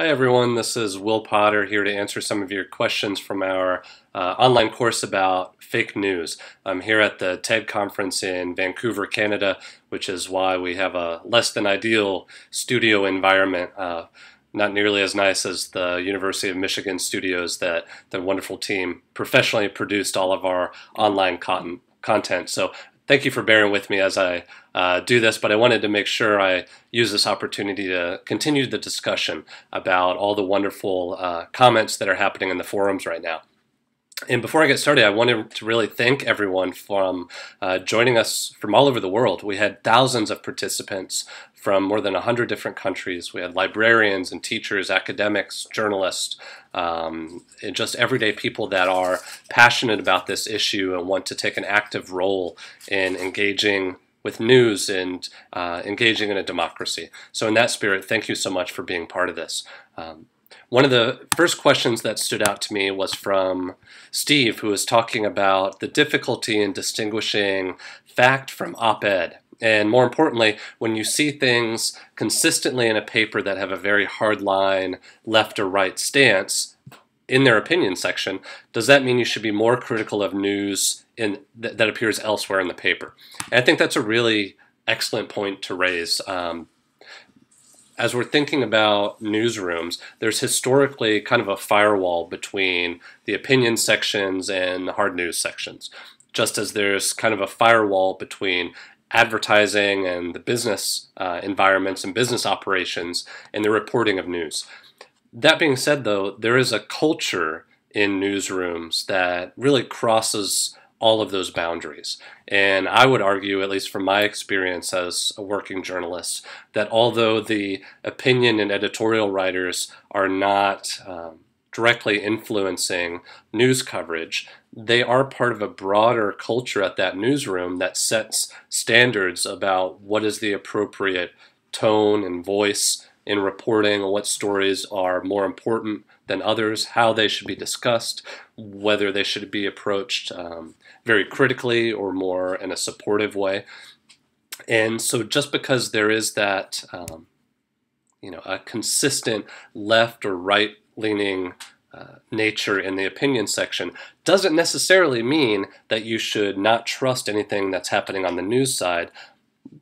Hi everyone, this is Will Potter here to answer some of your questions from our uh, online course about fake news. I'm here at the TED conference in Vancouver, Canada, which is why we have a less than ideal studio environment. Uh, not nearly as nice as the University of Michigan studios that the wonderful team professionally produced all of our online content. So thank you for bearing with me as I uh, do this, but I wanted to make sure I use this opportunity to continue the discussion about all the wonderful uh, comments that are happening in the forums right now. And before I get started, I wanted to really thank everyone from uh, joining us from all over the world. We had thousands of participants from more than 100 different countries. We had librarians and teachers, academics, journalists, um, and just everyday people that are passionate about this issue and want to take an active role in engaging with news and uh, engaging in a democracy. So in that spirit, thank you so much for being part of this. Um, one of the first questions that stood out to me was from Steve, who was talking about the difficulty in distinguishing fact from op-ed. And more importantly, when you see things consistently in a paper that have a very hard line left or right stance in their opinion section, does that mean you should be more critical of news in, th that appears elsewhere in the paper? And I think that's a really excellent point to raise. Um, as we're thinking about newsrooms, there's historically kind of a firewall between the opinion sections and the hard news sections, just as there's kind of a firewall between advertising and the business uh, environments and business operations and the reporting of news. That being said, though, there is a culture in newsrooms that really crosses all of those boundaries. And I would argue, at least from my experience as a working journalist, that although the opinion and editorial writers are not um, directly influencing news coverage, they are part of a broader culture at that newsroom that sets standards about what is the appropriate tone and voice in reporting, what stories are more important than others, how they should be discussed, whether they should be approached um, very critically or more in a supportive way. And so, just because there is that, um, you know, a consistent left or right leaning uh, nature in the opinion section doesn't necessarily mean that you should not trust anything that's happening on the news side,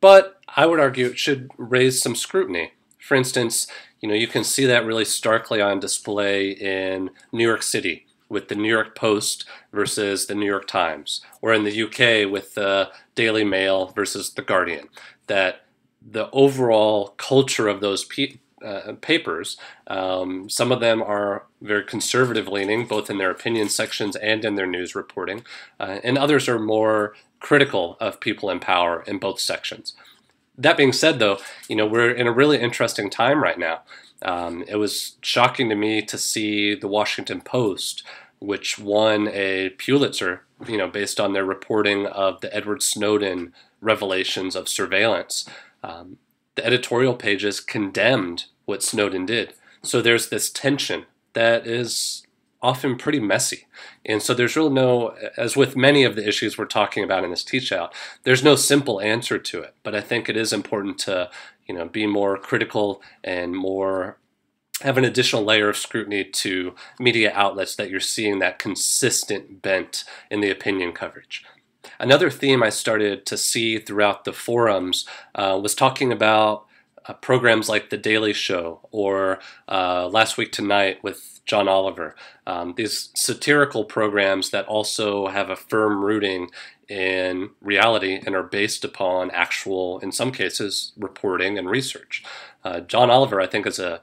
but I would argue it should raise some scrutiny. For instance, you know, you can see that really starkly on display in New York City with the New York Post versus the New York Times, or in the UK with the Daily Mail versus the Guardian. That the overall culture of those pe- uh, papers, um, some of them are very conservative leaning, both in their opinion sections and in their news reporting, uh, and others are more critical of people in power in both sections that being said, though, you know we're in a really interesting time right now. Um, it was shocking to me to see the Washington Post, which won a Pulitzer, you know, based on their reporting of the Edward Snowden revelations of surveillance. Um, the editorial pages condemned what Snowden did. So there's this tension that is often pretty messy. And so there's really no, as with many of the issues we're talking about in this teach out, there's no simple answer to it. But I think it is important to, you know, be more critical and more have an additional layer of scrutiny to media outlets that you're seeing that consistent bent in the opinion coverage. Another theme I started to see throughout the forums uh, was talking about uh, programs like The Daily Show or uh, Last Week Tonight with John Oliver. Um, these satirical programs that also have a firm rooting in reality and are based upon actual, in some cases, reporting and research. Uh, John Oliver, I think, is a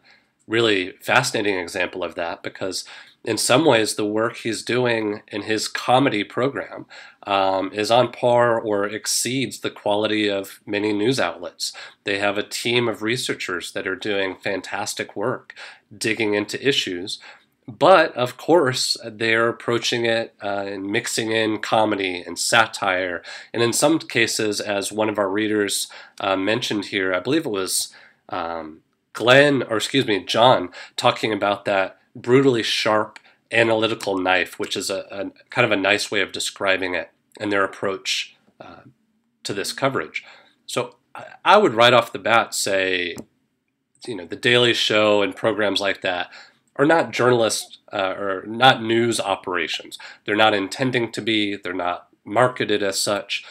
really fascinating example of that because in some ways the work he's doing in his comedy program um, is on par or exceeds the quality of many news outlets. They have a team of researchers that are doing fantastic work digging into issues. But of course they're approaching it uh, and mixing in comedy and satire. And in some cases as one of our readers uh, mentioned here i believe it was um, Glenn, or excuse me, John, talking about that brutally sharp analytical knife, which is a, a kind of a nice way of describing it and their approach uh, to this coverage. So I would right off the bat say you know, The Daily Show and programs like that are not journalists uh, or not news operations. They're not intending to be, they're not marketed as such.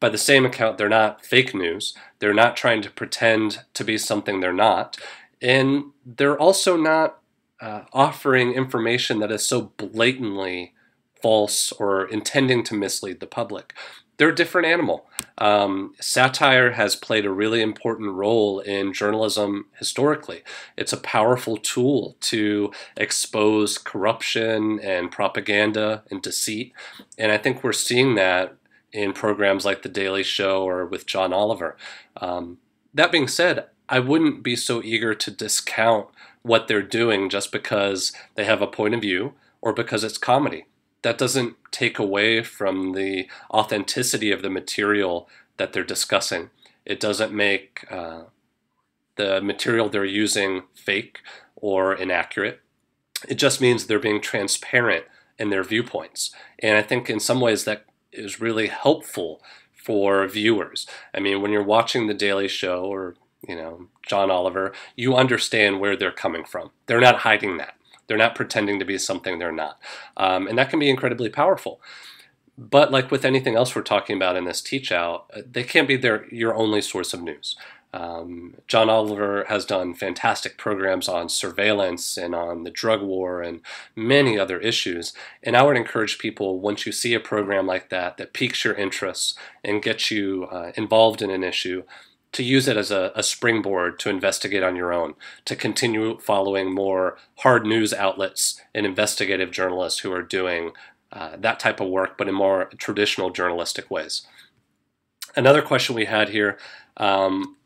By the same account, they're not fake news. They're not trying to pretend to be something they're not. And they're also not uh, offering information that is so blatantly false or intending to mislead the public. They're a different animal. Um, satire has played a really important role in journalism historically. It's a powerful tool to expose corruption and propaganda and deceit. And I think we're seeing that in programs like The Daily Show or with John Oliver. Um, that being said, I wouldn't be so eager to discount what they're doing just because they have a point of view or because it's comedy that doesn't take away from the authenticity of the material that they're discussing. It doesn't make uh, the material they're using fake or inaccurate. It just means they're being transparent in their viewpoints. And I think in some ways that is really helpful for viewers. I mean, when you're watching The Daily Show or, you know, John Oliver, you understand where they're coming from. They're not hiding that. They're not pretending to be something they're not. Um, and that can be incredibly powerful. But like with anything else we're talking about in this teach out, uh, they can't be their, your only source of news. Um, John Oliver has done fantastic programs on surveillance and on the drug war and many other issues. And I would encourage people, once you see a program like that that piques your interest and gets you uh, involved in an issue, to use it as a, a, springboard to investigate on your own, to continue following more hard news outlets and investigative journalists who are doing uh, that type of work, but in more traditional journalistic ways. Another question we had here um,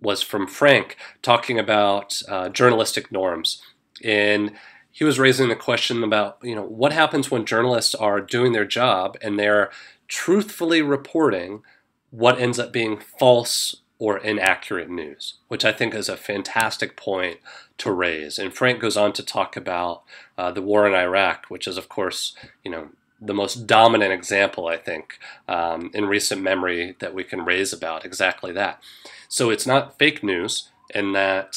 was from Frank talking about uh, journalistic norms. And he was raising the question about, you know, what happens when journalists are doing their job and they're truthfully reporting what ends up being false or inaccurate news, which I think is a fantastic point to raise. And Frank goes on to talk about uh, the war in Iraq, which is, of course, you know, the most dominant example, I think, um, in recent memory that we can raise about exactly that. So it's not fake news in that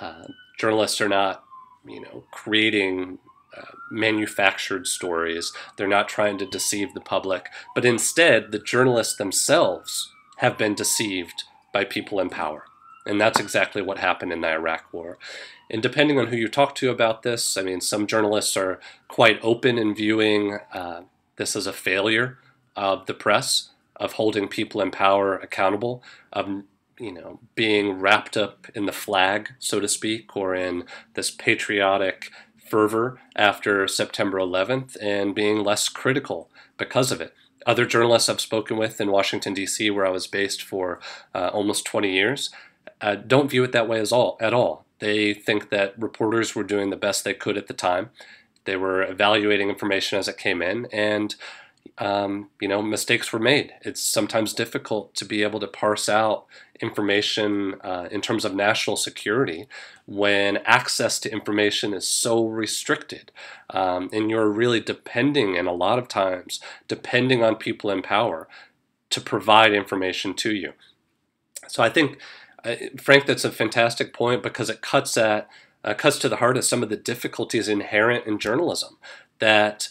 uh, journalists are not, you know, creating uh, manufactured stories. They're not trying to deceive the public, but instead, the journalists themselves have been deceived by people in power. And that's exactly what happened in the Iraq War. And depending on who you talk to about this, I mean, some journalists are quite open in viewing uh, this as a failure of the press, of holding people in power accountable, of you know being wrapped up in the flag, so to speak, or in this patriotic fervor after September 11th, and being less critical because of it other journalists I've spoken with in Washington, D.C., where I was based for uh, almost 20 years, uh, don't view it that way as all, at all. They think that reporters were doing the best they could at the time. They were evaluating information as it came in, and um, you know, mistakes were made. It's sometimes difficult to be able to parse out information uh, in terms of national security when access to information is so restricted. Um, and you're really depending, and a lot of times, depending on people in power to provide information to you. So I think, Frank, that's a fantastic point because it cuts at uh, cuts to the heart of some of the difficulties inherent in journalism that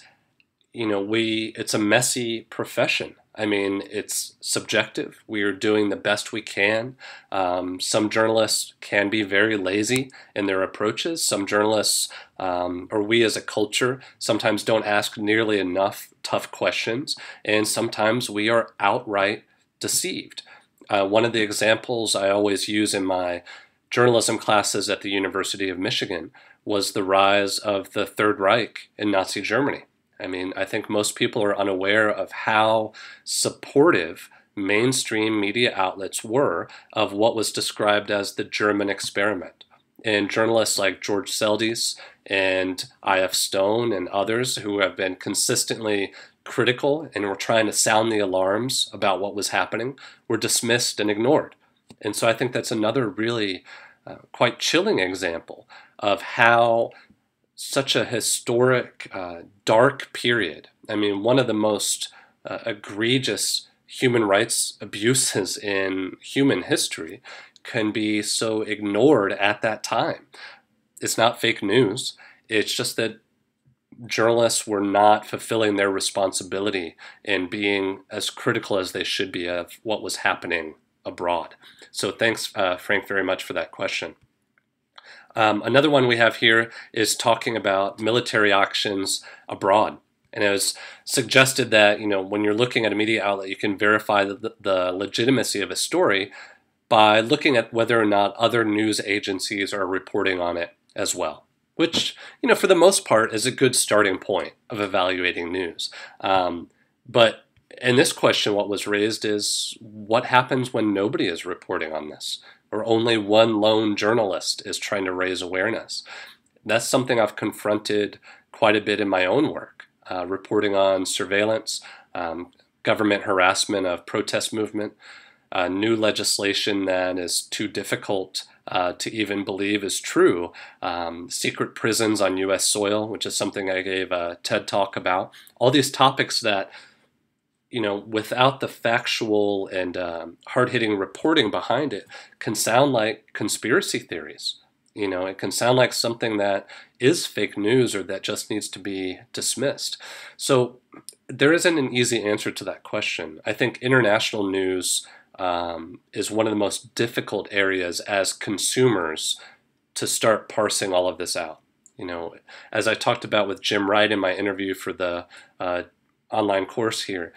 you know, we it's a messy profession. I mean, it's subjective. We are doing the best we can. Um, some journalists can be very lazy in their approaches. Some journalists, um, or we as a culture, sometimes don't ask nearly enough tough questions, and sometimes we are outright deceived. Uh, one of the examples I always use in my journalism classes at the University of Michigan was the rise of the Third Reich in Nazi Germany. I mean, I think most people are unaware of how supportive mainstream media outlets were of what was described as the German experiment. And journalists like George Seldes and I.F. Stone and others who have been consistently critical and were trying to sound the alarms about what was happening were dismissed and ignored. And so I think that's another really uh, quite chilling example of how such a historic, uh, dark period. I mean, one of the most uh, egregious human rights abuses in human history can be so ignored at that time. It's not fake news. It's just that journalists were not fulfilling their responsibility in being as critical as they should be of what was happening abroad. So thanks, uh, Frank, very much for that question. Um, another one we have here is talking about military actions abroad. And it was suggested that you know when you're looking at a media outlet, you can verify the, the legitimacy of a story by looking at whether or not other news agencies are reporting on it as well. Which you know for the most part is a good starting point of evaluating news. Um, but in this question, what was raised is what happens when nobody is reporting on this, or only one lone journalist is trying to raise awareness. That's something I've confronted quite a bit in my own work uh, reporting on surveillance, um, government harassment of protest movement, uh, new legislation that is too difficult uh, to even believe is true, um, secret prisons on U.S. soil, which is something I gave a TED talk about. All these topics that, you know, without the factual and um, hard hitting reporting behind it, can sound like conspiracy theories. You know, it can sound like something that is fake news or that just needs to be dismissed. So there isn't an easy answer to that question. I think international news um, is one of the most difficult areas as consumers to start parsing all of this out. You know, as I talked about with Jim Wright in my interview for the uh, online course here,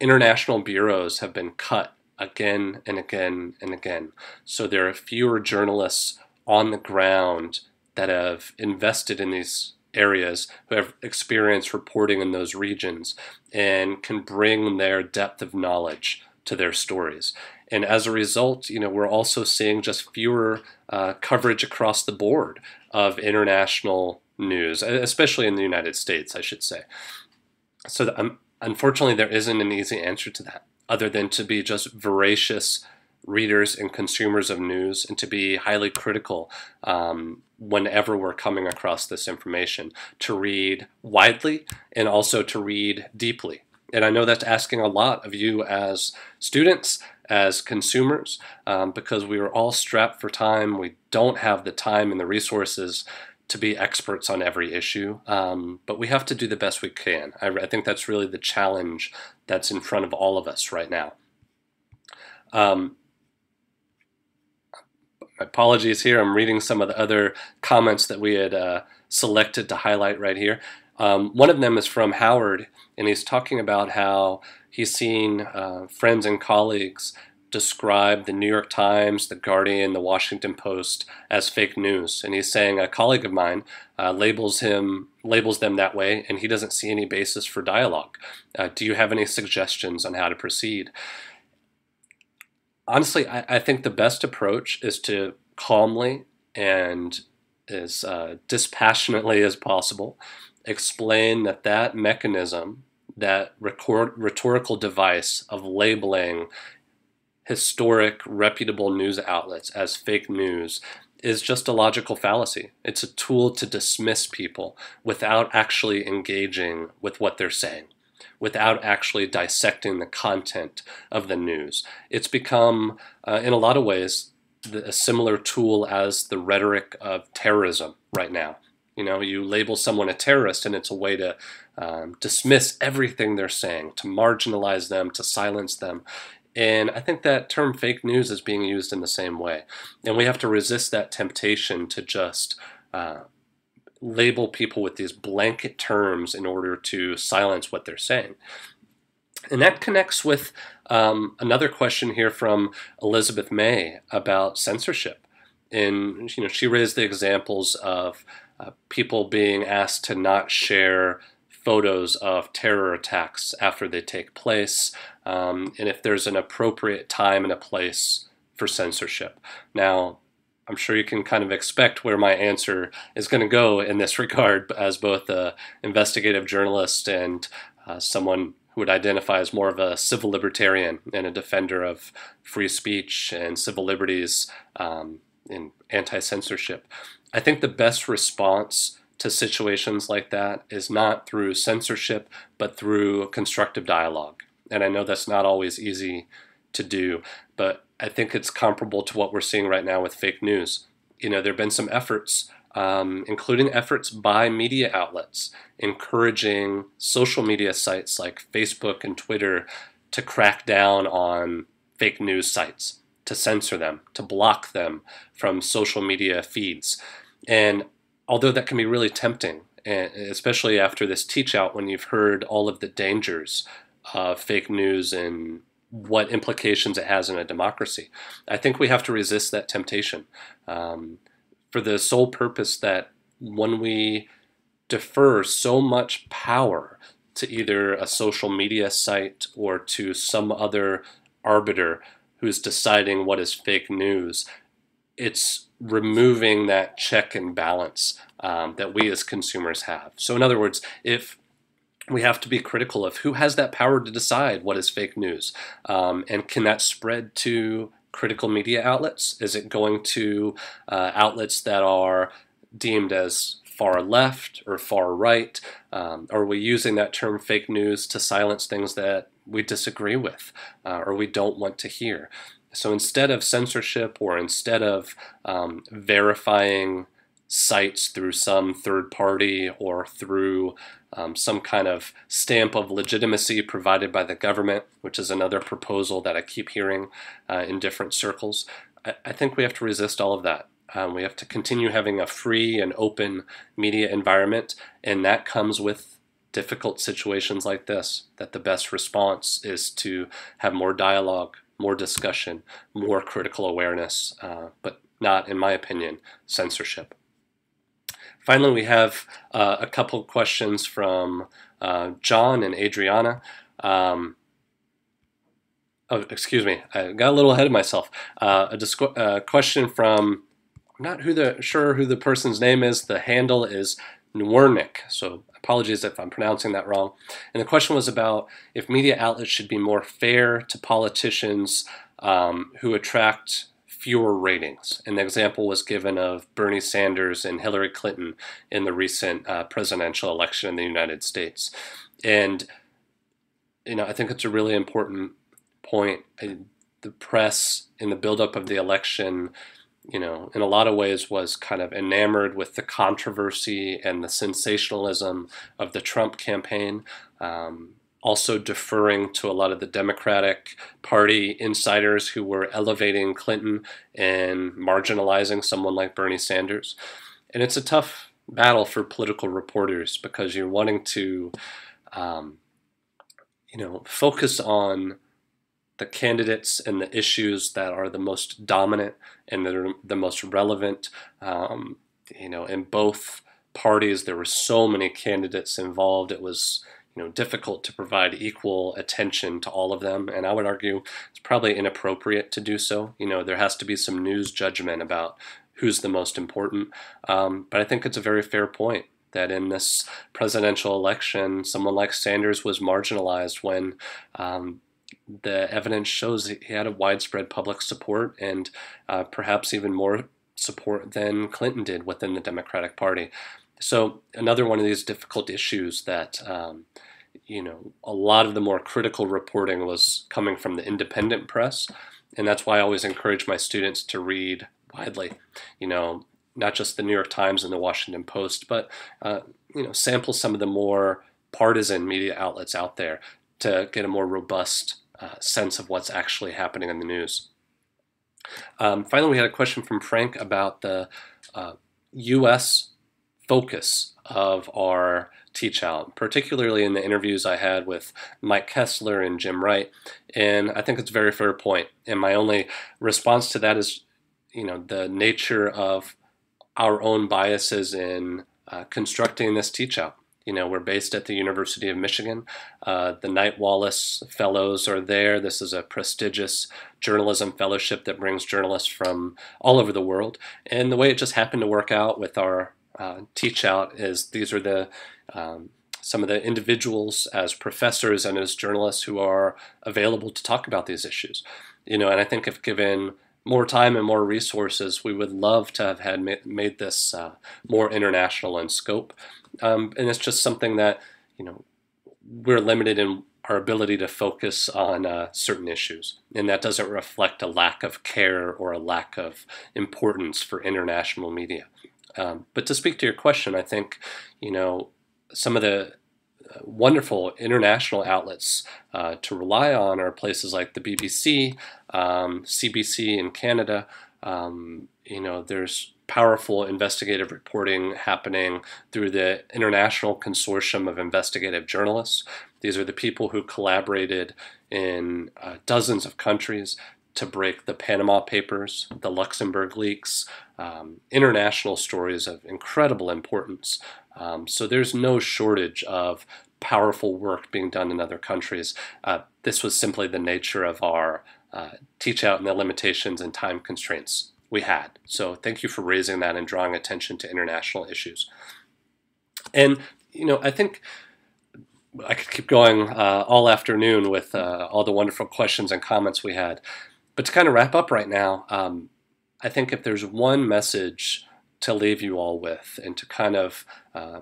international bureaus have been cut again and again and again. So there are fewer journalists on the ground that have invested in these areas who have experience reporting in those regions and can bring their depth of knowledge to their stories. And as a result, you know, we're also seeing just fewer uh, coverage across the board of international news, especially in the United States, I should say. So, um, unfortunately, there isn't an easy answer to that, other than to be just voracious readers and consumers of news and to be highly critical um, whenever we're coming across this information, to read widely and also to read deeply. And I know that's asking a lot of you as students, as consumers, um, because we are all strapped for time. We don't have the time and the resources to be experts on every issue, um, but we have to do the best we can. I, I, think that's really the challenge that's in front of all of us right now. Um, apologies here. I'm reading some of the other comments that we had uh, selected to highlight right here. Um, one of them is from Howard, and he's talking about how he's seen uh, friends and colleagues describe the New York Times, the Guardian, the Washington Post as fake news, and he's saying a colleague of mine uh, labels him labels them that way, and he doesn't see any basis for dialogue. Uh, do you have any suggestions on how to proceed? honestly, I, I, think the best approach is to calmly and as uh, dispassionately as possible explain that that mechanism, that record, rhetorical device of labeling historic, reputable news outlets as fake news is just a logical fallacy. It's a tool to dismiss people without actually engaging with what they're saying without actually dissecting the content of the news. It's become, uh, in a lot of ways, a similar tool as the rhetoric of terrorism right now. You know, you label someone a terrorist, and it's a way to um, dismiss everything they're saying, to marginalize them, to silence them. And I think that term fake news is being used in the same way. And we have to resist that temptation to just uh, label people with these blanket terms in order to silence what they're saying. And that connects with um, another question here from Elizabeth May about censorship. And you know, she raised the examples of uh, people being asked to not share photos of terror attacks after they take place, um, and if there's an appropriate time and a place for censorship. Now, I'm sure you can kind of expect where my answer is going to go in this regard, as both an investigative journalist and uh, someone who would identify as more of a civil libertarian and a defender of free speech and civil liberties um, and anti censorship. I think the best response to situations like that is not through censorship, but through constructive dialogue. And I know that's not always easy to do, but I think it's comparable to what we're seeing right now with fake news. You know, there have been some efforts, um, including efforts by media outlets, encouraging social media sites like Facebook and Twitter to crack down on fake news sites, to censor them, to block them from social media feeds. And although that can be really tempting, especially after this teach out when you've heard all of the dangers of fake news and what implications it has in a democracy. I think we have to resist that temptation um, for the sole purpose that when we defer so much power to either a social media site or to some other arbiter who's deciding what is fake news, it's removing that check and balance um, that we as consumers have. So, in other words, if we have to be critical of who has that power to decide what is fake news, um, and can that spread to critical media outlets? Is it going to uh, outlets that are deemed as far left or far right? Um, are we using that term fake news to silence things that we disagree with uh, or we don't want to hear? So instead of censorship or instead of um, verifying sites through some third party or through um, some kind of stamp of legitimacy provided by the government, which is another proposal that I keep hearing uh, in different circles, I, I, think we have to resist all of that. Um, we have to continue having a free and open media environment, and that comes with difficult situations like this. That the best response is to have more dialogue, more discussion, more critical awareness, uh, but not, in my opinion, censorship. Finally, we have uh, a couple questions from uh, John and Adriana. Um, oh, excuse me, I got a little ahead of myself. Uh, a disqu- uh, question from I'm not who the sure who the person's name is. The handle is Nwernik. So apologies if I'm pronouncing that wrong. And the question was about if media outlets should be more fair to politicians um, who attract fewer ratings. An example was given of Bernie Sanders and Hillary Clinton in the recent uh, presidential election in the United States. And, you know, I think it's a really important point. The press in the buildup of the election you know, in a lot of ways was kind of enamored with the controversy and the sensationalism of the Trump campaign. Um, also deferring to a lot of the Democratic Party insiders who were elevating Clinton and marginalizing someone like Bernie Sanders. And it's a tough battle for political reporters because you're wanting to, um, you know, focus on the candidates and the issues that are the most dominant and that are the most relevant. Um, you know, in both parties, there were so many candidates involved. It was you know difficult to provide equal attention to all of them, and I would argue it's probably inappropriate to do so. You know, there has to be some news judgment about who's the most important. Um, but I think it's a very fair point that in this presidential election, someone like Sanders was marginalized when um, the evidence shows he had a widespread public support and uh, perhaps even more support than Clinton did within the Democratic Party. So another one of these difficult issues that um, you know a lot of the more critical reporting was coming from the independent press, and that's why I always encourage my students to read widely. You know, not just the New York Times and the Washington Post, but uh, you know, sample some of the more partisan media outlets out there to get a more robust uh, sense of what's actually happening in the news. Um, finally, we had a question from Frank about the uh, U.S. focus of our teach out, particularly in the interviews I had with Mike Kessler and Jim Wright. And I think it's a very fair point. And my only response to that is, you know, the nature of our own biases in uh, constructing this teach out. You know, we're based at the University of Michigan. Uh, the Knight Wallace Fellows are there. This is a prestigious journalism fellowship that brings journalists from all over the world. And the way it just happened to work out with our uh, teach out is these are the um, some of the individuals as professors and as journalists who are available to talk about these issues. You know, and I think if given more time and more resources, we would love to have had ma- made this uh, more international in scope. Um, and it's just something that you know we're limited in our ability to focus on uh, certain issues. And that doesn't reflect a lack of care or a lack of importance for international media. Um, but to speak to your question, I think, you know, some of the uh, wonderful international outlets uh, to rely on are places like the BBC, um, CBC in Canada. Um, you know, there's powerful investigative reporting happening through the International Consortium of Investigative Journalists. These are the people who collaborated in uh, dozens of countries to break the Panama Papers, the Luxembourg leaks, um, international stories of incredible importance. Um, so there's no shortage of powerful work being done in other countries. Uh, this was simply the nature of our uh, teach out and the limitations and time constraints we had. So thank you for raising that and drawing attention to international issues. And, you know, I think I could keep going uh, all afternoon with uh, all the wonderful questions and comments we had. But to kind of wrap up right now, um, I think if there's one message to leave you all with and to kind of uh,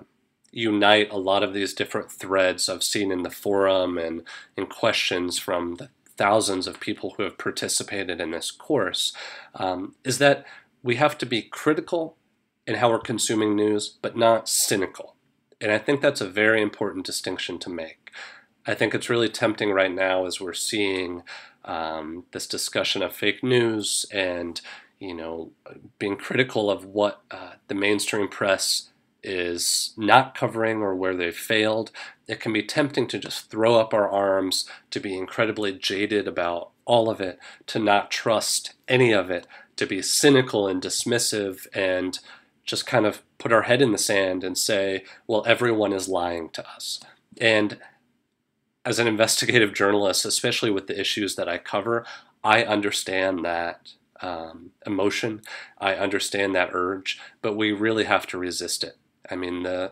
unite a lot of these different threads I've seen in the forum and in questions from the thousands of people who have participated in this course, um, is that we have to be critical in how we're consuming news, but not cynical. And I think that's a very important distinction to make. I think it's really tempting right now as we're seeing um, this discussion of fake news and you know being critical of what uh, the mainstream press is not covering or where they've failed. It can be tempting to just throw up our arms, to be incredibly jaded about all of it, to not trust any of it, to be cynical and dismissive and just kind of put our head in the sand and say, well, everyone is lying to us. And as an investigative journalist, especially with the issues that I cover, I understand that um, emotion. I understand that urge, but we really have to resist it. I mean, the,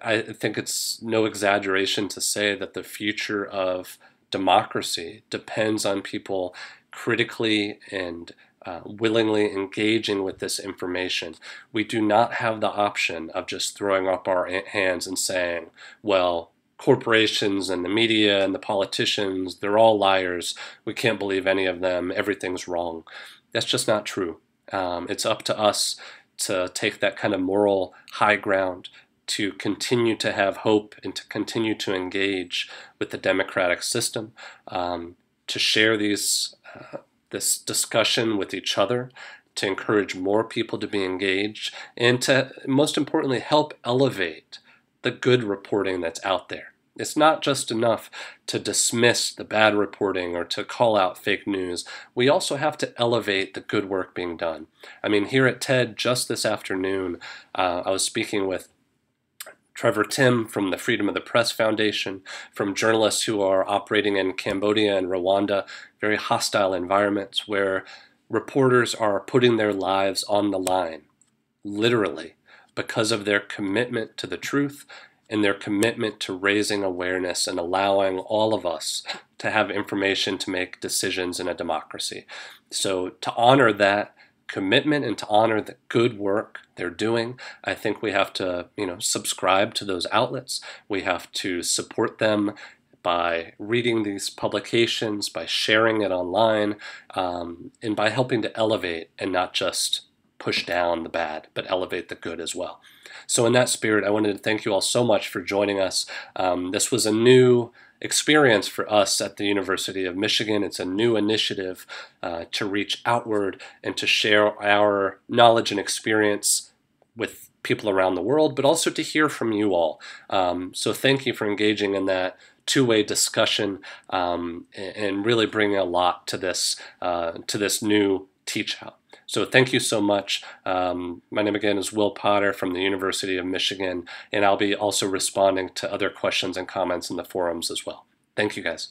I think it's no exaggeration to say that the future of democracy depends on people critically and uh, willingly engaging with this information. We do not have the option of just throwing up our hands and saying, well, corporations and the media and the politicians, they're all liars. We can't believe any of them. Everything's wrong. That's just not true. Um, it's up to us to take that kind of moral high ground to continue to have hope and to continue to engage with the democratic system, um, to share these uh, this discussion with each other, to encourage more people to be engaged, and to most importantly help elevate the good reporting that's out there. It's not just enough to dismiss the bad reporting or to call out fake news. We also have to elevate the good work being done. I mean, here at TED just this afternoon, uh, I was speaking with Trevor Timm from the Freedom of the Press Foundation, from journalists who are operating in Cambodia and Rwanda, very hostile environments where reporters are putting their lives on the line, literally, because of their commitment to the truth and their commitment to raising awareness and allowing all of us to have information to make decisions in a democracy. So, to honor that commitment and to honor the good work they're doing, I think we have to, you know, subscribe to those outlets. We have to support them by reading these publications, by sharing it online, um, and by helping to elevate and not just push down the bad, but elevate the good as well. So, in that spirit, I wanted to thank you all so much for joining us. Um, this was a new experience for us at the University of Michigan. It's a new initiative uh, to reach outward and to share our knowledge and experience with people around the world, but also to hear from you all. Um, so, thank you for engaging in that two-way discussion um, and, really bringing a lot to this uh, to this new teach out. So thank you so much. Um, my name again is Will Potter from the University of Michigan, and I'll be also responding to other questions and comments in the forums as well. Thank you guys.